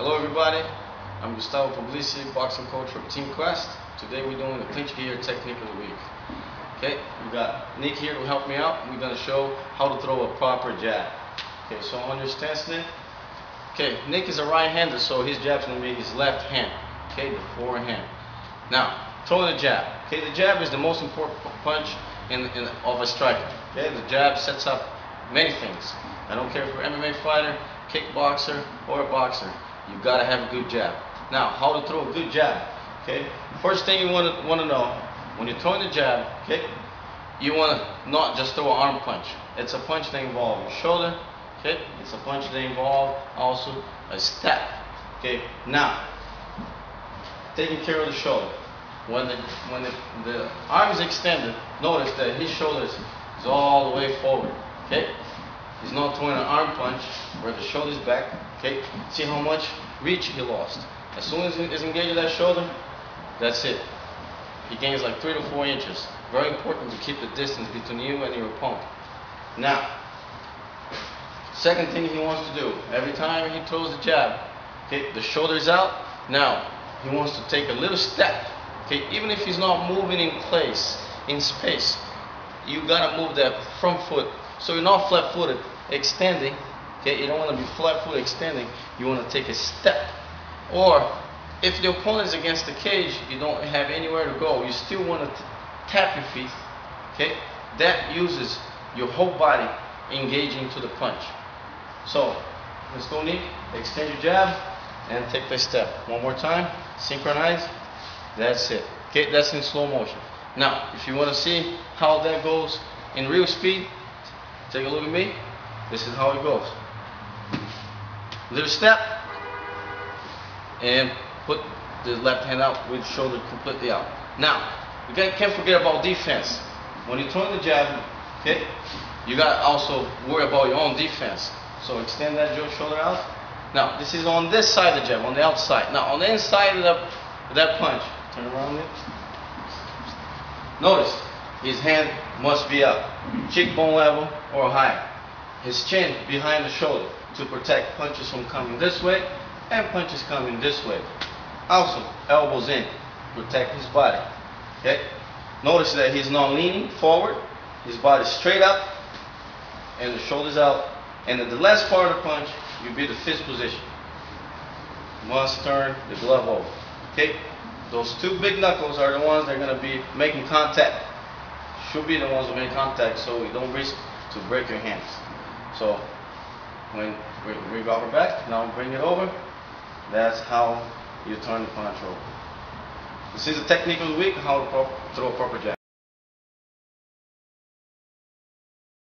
Hello everybody, I'm Gustavo Pugliese, boxing coach for Team Quest. Today we're doing the clinch gear technique of the week. Okay, we got Nick here to help me out. We're gonna show how to throw a proper jab. Okay, so on your stance Nick. Okay, Nick is a right-hander, so his jab's gonna be his left hand. Okay, the forehand. Now, throwing the jab. Okay, the jab is the most important punch in, in of a striker. Okay, the jab sets up many things. I don't care if you're an MMA fighter, kickboxer, or a boxer. You gotta have a good jab. Now, how to throw a good jab? Okay, first thing you wanna wanna know when you're throwing the jab. Okay, you wanna not just throw an arm punch. It's a punch that involves your shoulder. Okay, it's a punch that involves also a step. Okay, now taking care of the shoulder. When the when the, the arm is extended, notice that his shoulder is, is all the way forward. Okay, he's not throwing an arm punch where the shoulder is back. Okay, see how much reach he lost. As soon as he's engaged that shoulder, that's it. He gains like three to four inches. Very important to keep the distance between you and your opponent. Now, second thing he wants to do, every time he throws the jab, okay, the shoulder's out. Now, he wants to take a little step. Okay, even if he's not moving in place, in space, you gotta move that front foot. So you're not flat-footed, extending. Okay, you don't want to be flat-footed extending. You want to take a step. Or if the opponent is against the cage, you don't have anywhere to go. You still want to tap your feet. Okay, that uses your whole body engaging to the punch. So let's go, Nick. Extend your jab and take the step. One more time. Synchronize. That's it. Okay, that's in slow motion. Now, if you want to see how that goes in real speed, take a look at me. This is how it goes. Little step, and put the left hand out with shoulder completely out. Now, you can't forget about defense. When you're throwing the jab, okay, you got to also worry about your own defense. So extend that shoulder out. Now, this is on this side of the jab, on the outside. Now, on the inside of, the, of that punch, turn around it. Notice, his hand must be up, cheekbone level or higher. His chin behind the shoulder to protect punches from coming this way and punches coming this way. Also, elbows in, protect his body. Okay? Notice that he's not leaning forward, his body straight up, and the shoulders out. And at the last part of the punch, you be the fist position. Must turn the glove over. Okay? Those two big knuckles are the ones that are going to be making contact. Should be the ones that make contact so you don't risk to break your hands. So when we, her back, now bring it over. That's how you turn the punch over. This is a technical week how to throw a proper jab.